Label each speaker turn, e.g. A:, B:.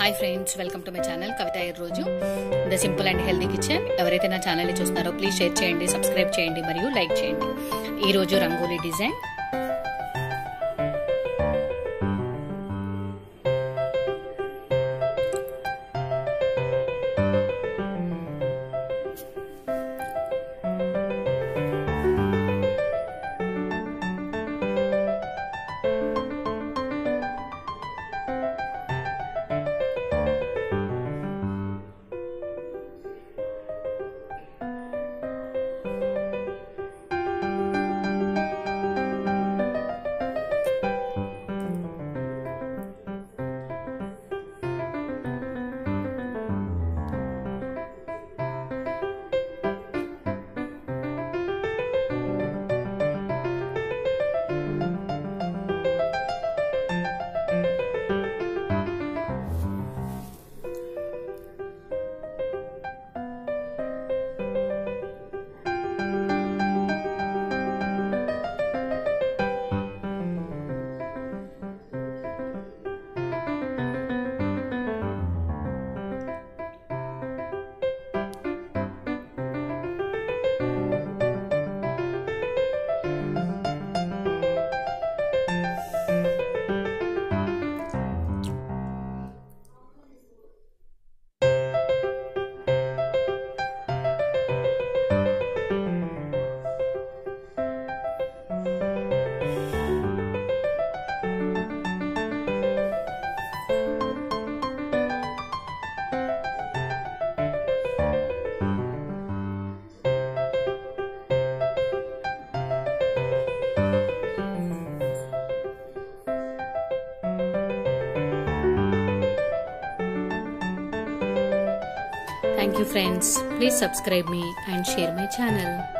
A: Hi friends welcome to my channel Kavitha ఈ రోజు the simple and healthy kitchen ఎవరైతే నా ఛానల్ని చూస్తున్నారో ప్లీజ్ షేర్ చేయండి సబ్స్క్రైబ్ చేయండి మరియు లైక్ చేయండి. ఈ రోజు rangoli design Thank you friends. Please subscribe me and share my channel.